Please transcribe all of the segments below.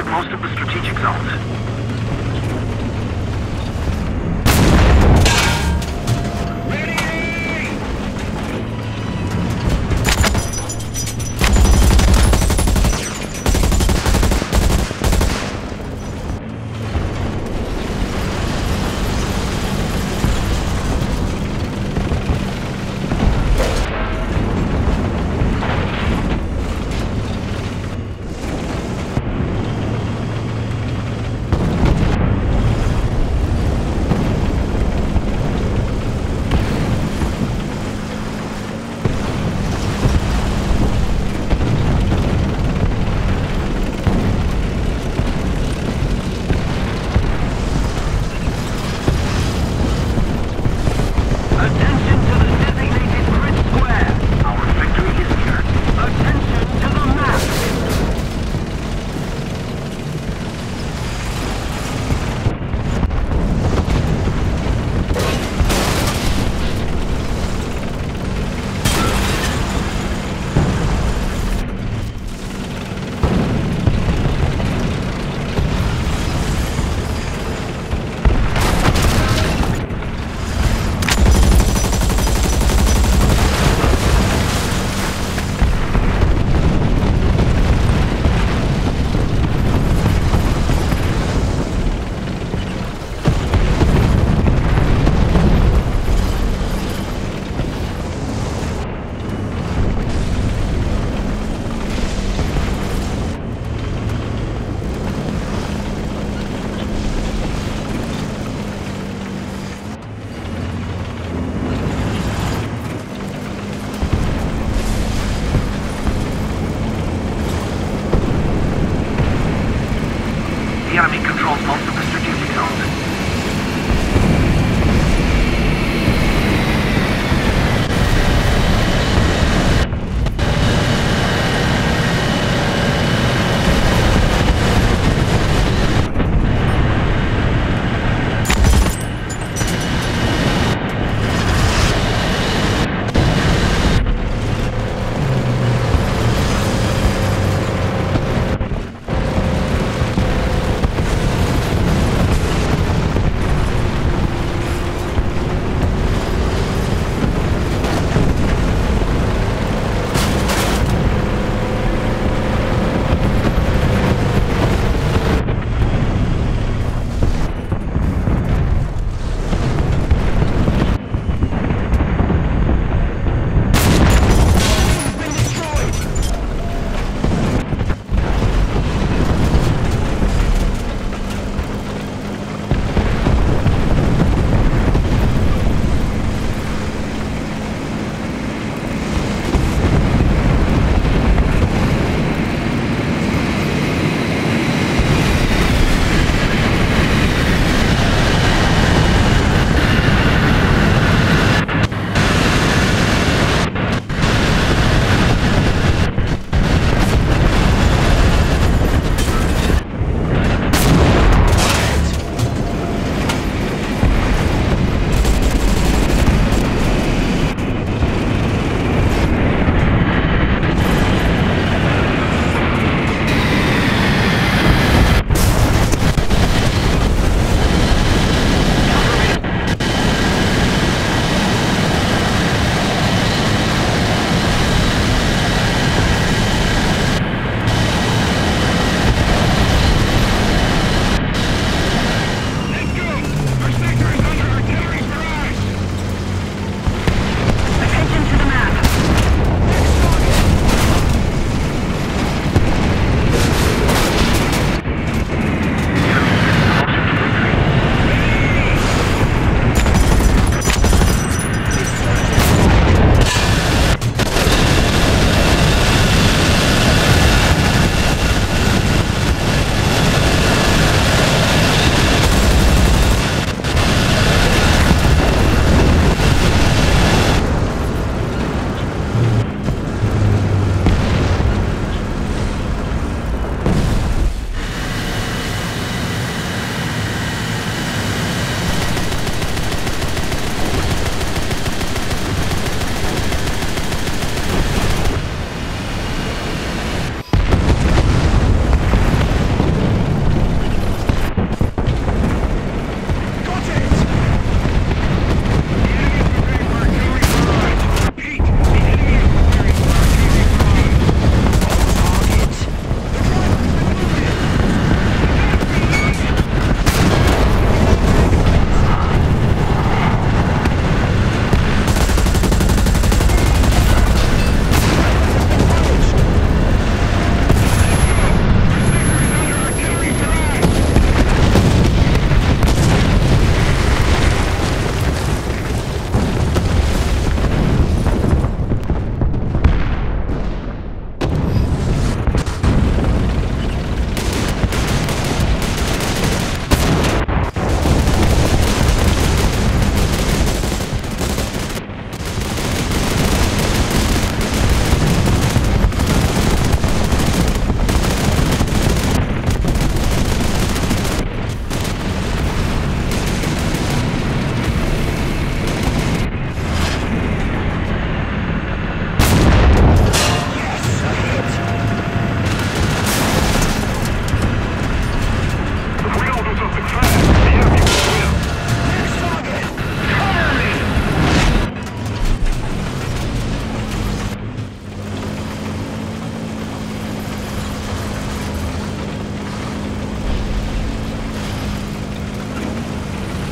captured most of the strategic zones.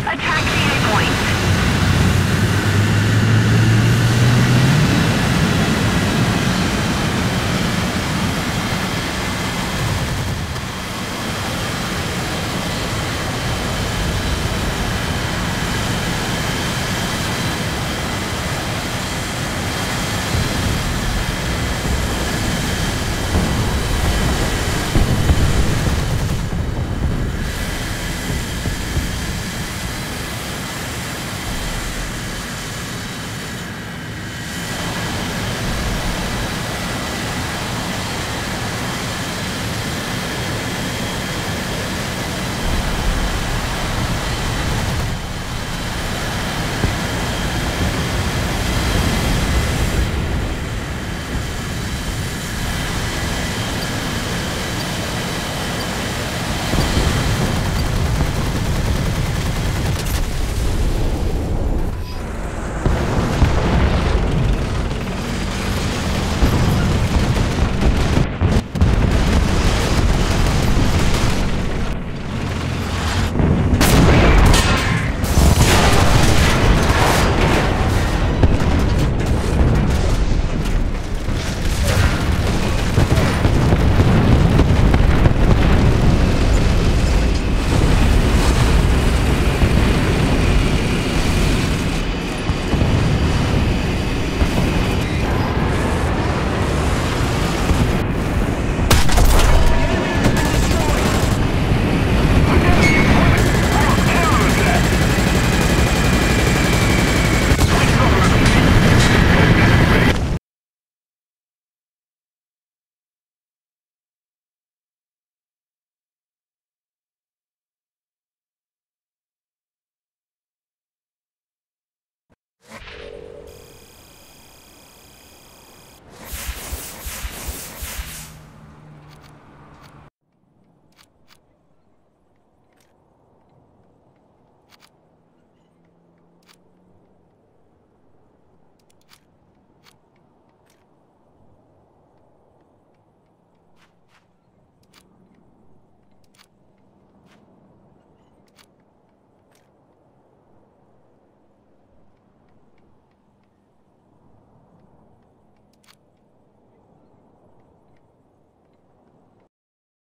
Attack